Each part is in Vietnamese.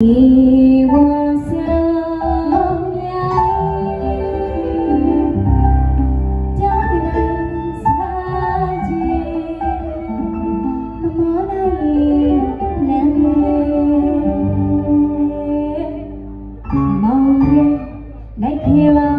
你我相爱，将难擦肩。那么那一两年，梦里来陪我。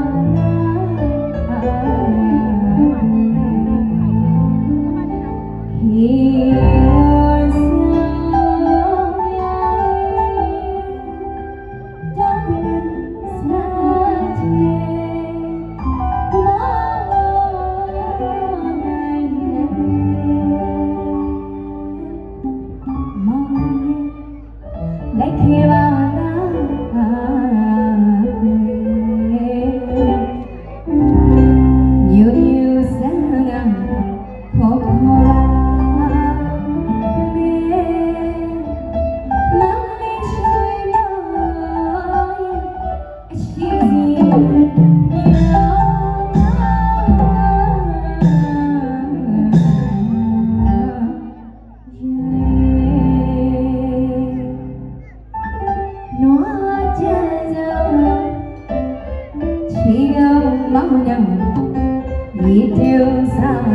mong nhầm vì thương sao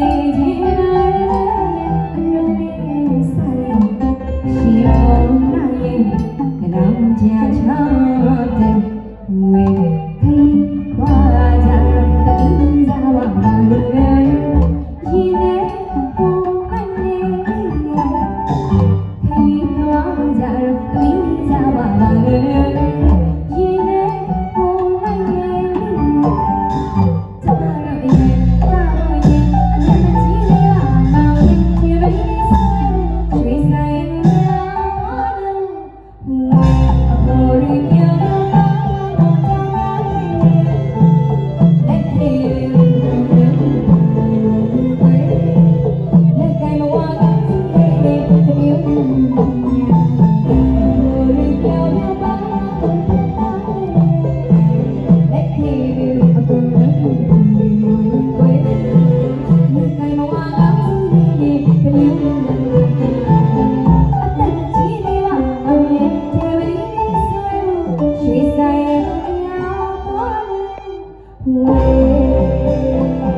made Thank you.